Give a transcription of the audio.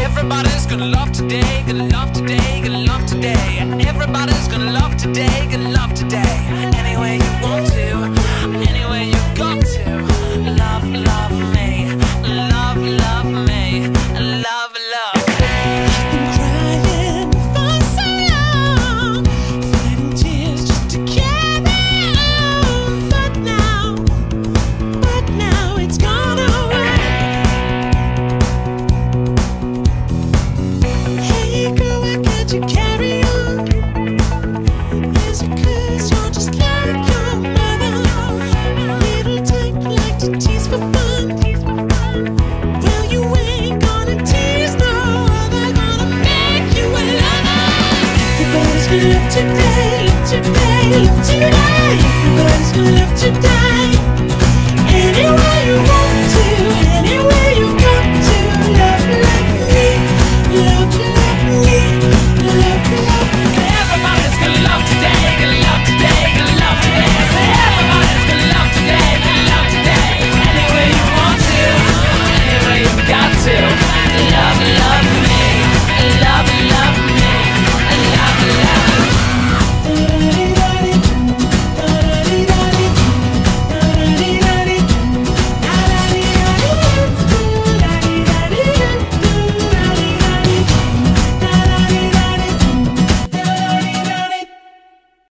Everybody's gonna love today, gonna love today, gonna love today. Everybody's gonna love today, gonna love today. Any way you want. to today, live today, live today.